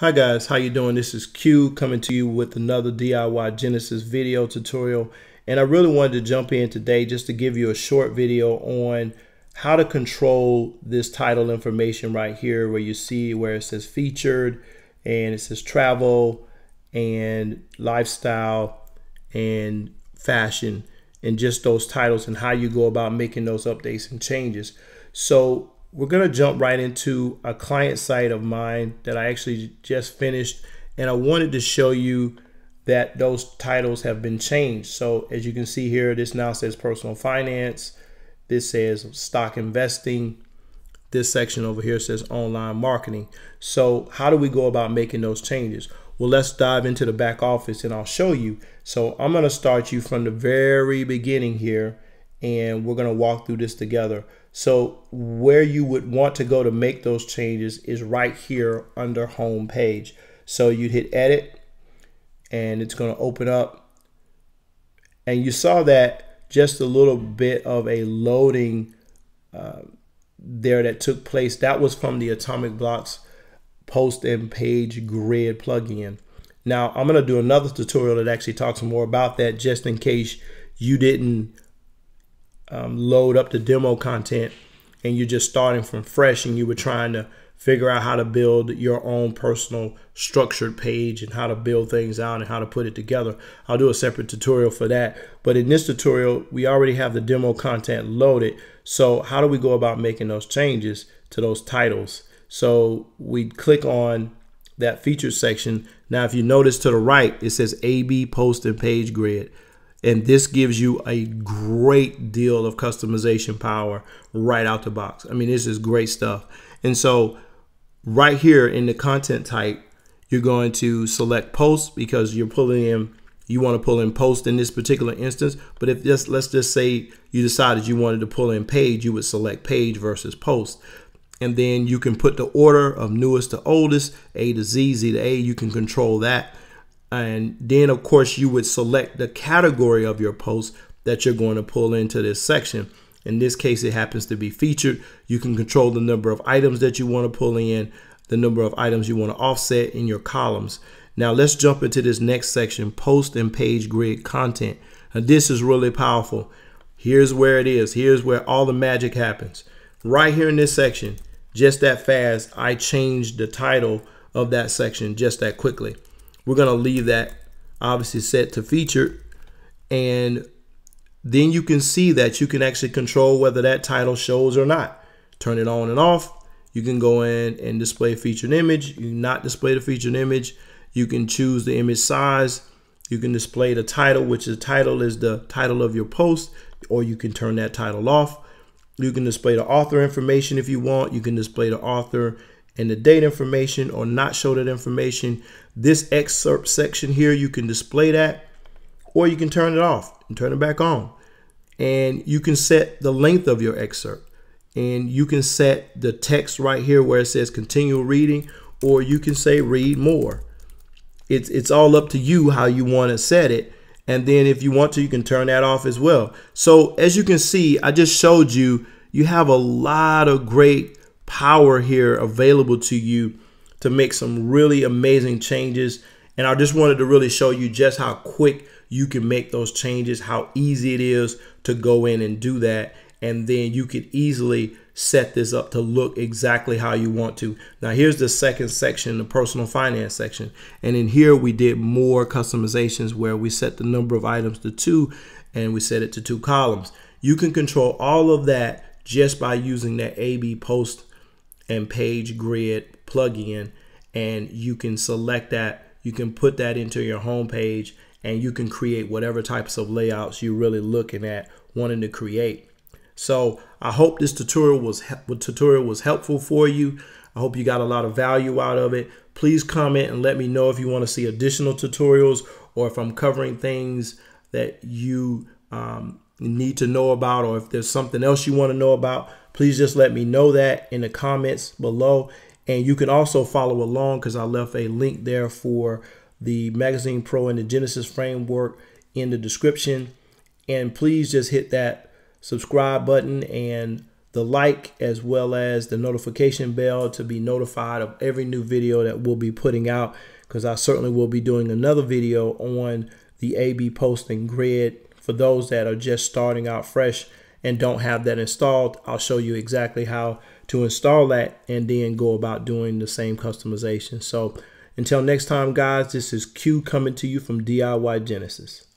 Hi guys, how you doing? This is Q coming to you with another DIY Genesis video tutorial. And I really wanted to jump in today just to give you a short video on how to control this title information right here where you see where it says featured and it says travel and lifestyle and fashion and just those titles and how you go about making those updates and changes. So we're going to jump right into a client site of mine that I actually just finished. And I wanted to show you that those titles have been changed. So as you can see here, this now says personal finance. This says stock investing. This section over here says online marketing. So how do we go about making those changes? Well, let's dive into the back office and I'll show you. So I'm going to start you from the very beginning here and we're going to walk through this together. So where you would want to go to make those changes is right here under home page. So you'd hit edit and it's going to open up. And you saw that just a little bit of a loading uh, there that took place. That was from the Atomic Blocks post and page grid plugin. Now I'm going to do another tutorial that actually talks more about that just in case you didn't um, load up the demo content and you're just starting from fresh and you were trying to figure out how to build your own personal structured page and how to build things out and how to put it together. I'll do a separate tutorial for that. But in this tutorial, we already have the demo content loaded. So how do we go about making those changes to those titles? So we click on that feature section. Now, if you notice to the right, it says AB post and page grid. And this gives you a great deal of customization power right out the box. I mean, this is great stuff. And so right here in the content type, you're going to select post because you're pulling in, you want to pull in post in this particular instance. But if just, let's just say you decided you wanted to pull in page, you would select page versus post. And then you can put the order of newest to oldest, A to Z, Z to A. You can control that. And then, of course, you would select the category of your post that you're going to pull into this section. In this case, it happens to be featured. You can control the number of items that you want to pull in, the number of items you want to offset in your columns. Now, let's jump into this next section post and page grid content. Now, this is really powerful. Here's where it is. Here's where all the magic happens. Right here in this section, just that fast, I changed the title of that section just that quickly. We're going to leave that obviously set to featured. And then you can see that you can actually control whether that title shows or not. Turn it on and off. You can go in and display featured image. You not display the featured image. You can choose the image size. You can display the title, which the title is the title of your post, or you can turn that title off. You can display the author information if you want. You can display the author and the date information or not show that information. This excerpt section here, you can display that or you can turn it off and turn it back on. And you can set the length of your excerpt and you can set the text right here where it says continue reading or you can say read more. It's, it's all up to you how you want to set it. And then if you want to, you can turn that off as well. So as you can see, I just showed you, you have a lot of great power here available to you to make some really amazing changes. And I just wanted to really show you just how quick you can make those changes, how easy it is to go in and do that. And then you could easily set this up to look exactly how you want to. Now here's the second section, the personal finance section. And in here we did more customizations where we set the number of items to two and we set it to two columns. You can control all of that just by using that AB post and page grid plugin and you can select that. You can put that into your home page and you can create whatever types of layouts you're really looking at wanting to create. So i hope this tutorial was tutorial was helpful for you. I hope you got a lot of value out of it. Please comment and let me know if you want to see additional tutorials or if i'm covering things that you um, need to know about or if there's something else you want to know about please just let me know that in the comments below. And you can also follow along because I left a link there for the Magazine Pro and the Genesis framework in the description. And please just hit that subscribe button and the like as well as the notification bell to be notified of every new video that we'll be putting out because I certainly will be doing another video on the A-B posting grid for those that are just starting out fresh and don't have that installed. I'll show you exactly how to install that and then go about doing the same customization. So until next time, guys, this is Q coming to you from DIY Genesis.